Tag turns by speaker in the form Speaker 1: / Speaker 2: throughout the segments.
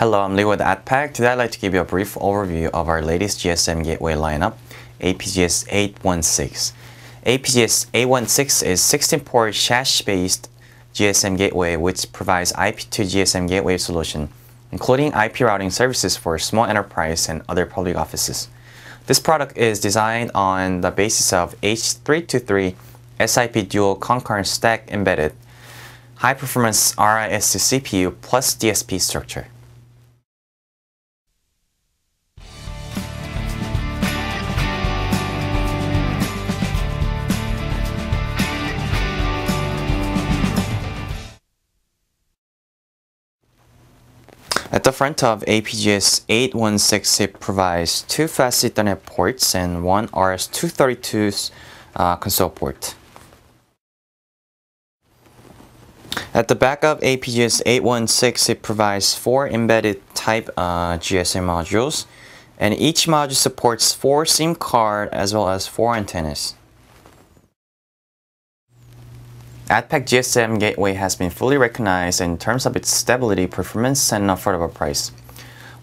Speaker 1: Hello, I'm Lee with AddPac. Today I'd like to give you a brief overview of our latest GSM gateway lineup, AP-GS816. APGS 816 is 16-port chassis-based GSM gateway which provides IP to GSM gateway solution, including IP routing services for small enterprise and other public offices. This product is designed on the basis of H323 SIP dual concurrent stack embedded high-performance RISC CPU plus DSP structure. At the front of AP-GS816, it provides two fast Ethernet ports and one RS-232 uh, console port. At the back of AP-GS816, it provides four embedded type uh, GSM modules, and each module supports four SIM card as well as four antennas. AddPac GSM Gateway has been fully recognized in terms of its stability, performance, and affordable price.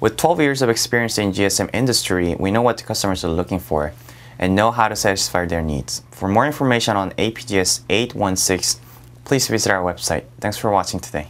Speaker 1: With 12 years of experience in GSM industry, we know what the customers are looking for and know how to satisfy their needs. For more information on AP-GS816, please visit our website. Thanks for watching today.